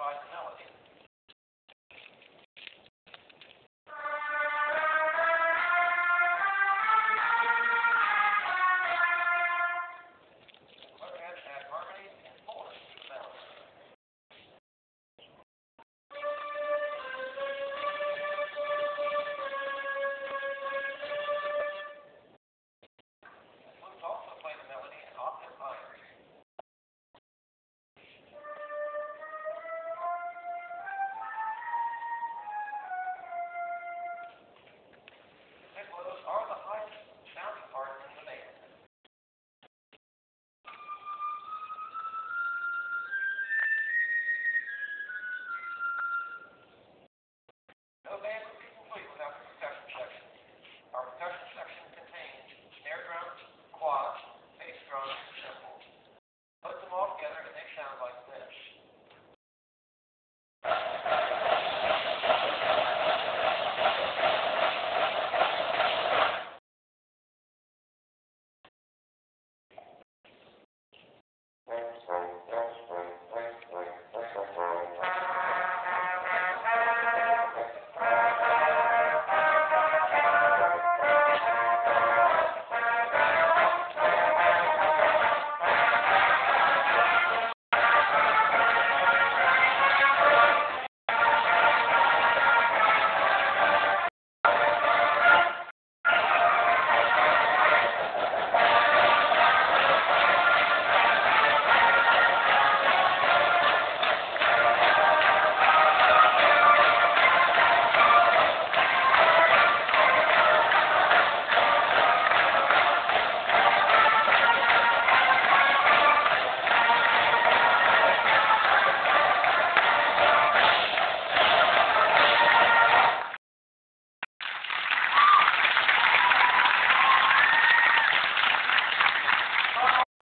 provide the melody.